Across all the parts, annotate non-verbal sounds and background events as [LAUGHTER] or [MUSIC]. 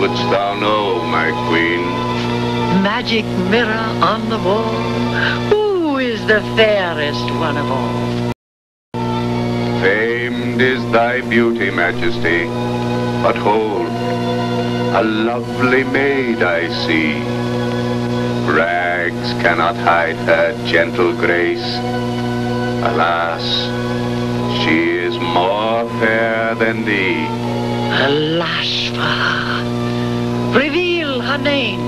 wouldst thou know, my queen? Magic mirror on the wall, who is the fairest one of all? Famed is thy beauty, majesty, but hold, a lovely maid I see. Rags cannot hide her gentle grace. Alas, she is more fair than thee. Alas for. Reveal her name.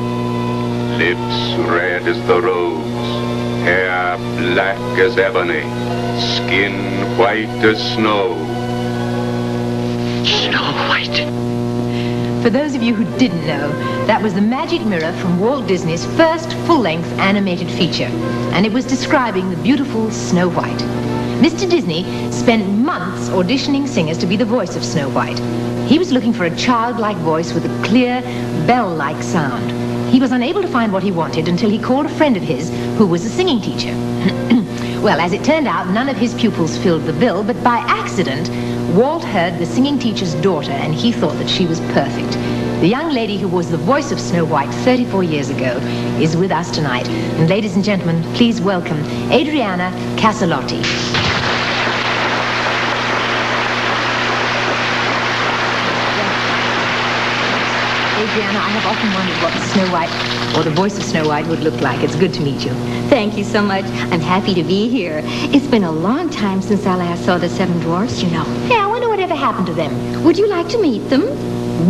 Lips red as the rose, hair black as ebony, skin white as snow. Snow White. For those of you who didn't know, that was the magic mirror from Walt Disney's first full-length animated feature, and it was describing the beautiful Snow White. Mr. Disney spent months auditioning singers to be the voice of Snow White. He was looking for a childlike voice with a clear, bell-like sound. He was unable to find what he wanted until he called a friend of his who was a singing teacher. [CLEARS THROAT] well, as it turned out, none of his pupils filled the bill, but by accident, Walt heard the singing teacher's daughter and he thought that she was perfect. The young lady who was the voice of Snow White 34 years ago is with us tonight. And ladies and gentlemen, please welcome Adriana Caselotti. Adriana, I have often wondered what Snow White, or the voice of Snow White, would look like. It's good to meet you. Thank you so much. I'm happy to be here. It's been a long time since I last saw the Seven Dwarfs, you know. Yeah, I wonder whatever happened to them. Would you like to meet them?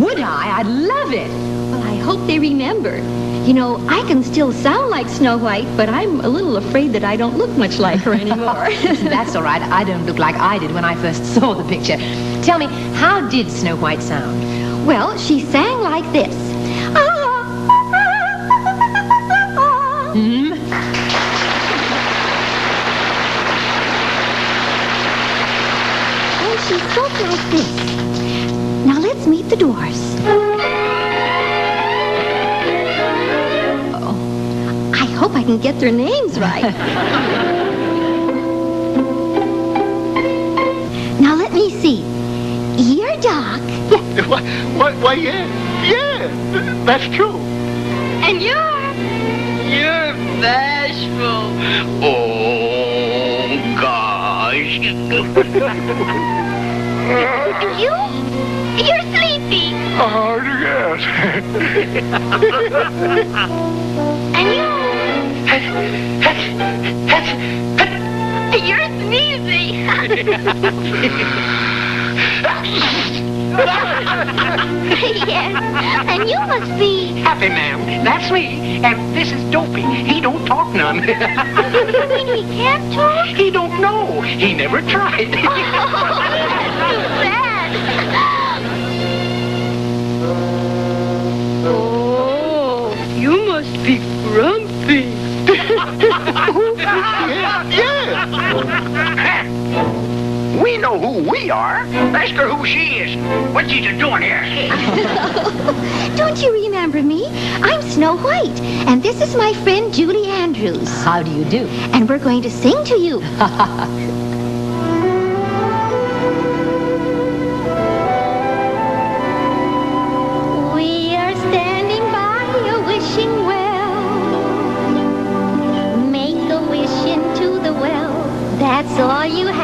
Would I? I'd love it. Well, I hope they remember. You know, I can still sound like Snow White, but I'm a little afraid that I don't look much like her anymore. [LAUGHS] [LAUGHS] That's all right. I don't look like I did when I first saw the picture. Tell me, how did Snow White sound? Well, she sang like this. Hmm? And she spoke like this. Now let's meet the dwarfs. Oh, I hope I can get their names right. [LAUGHS] Why, why, why, yeah, yeah, that's true. And you're... You're bashful. Oh, gosh. [LAUGHS] You? You're sleepy. Hard to guess. [LAUGHS] And you? You're [LAUGHS] sneezy. [LAUGHS] yes. And you must be. Happy, ma'am. That's me. And this is Dopey. He don't talk none. You mean he can't talk? he don't know. He never tried. [LAUGHS] Oh, Too bad. Oh, you must be grumpy. [LAUGHS] we are. Ask her who she is. What she's doing here. [LAUGHS] Don't you remember me? I'm Snow White, and this is my friend Julie Andrews. How do you do? And we're going to sing to you. all you have.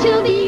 To the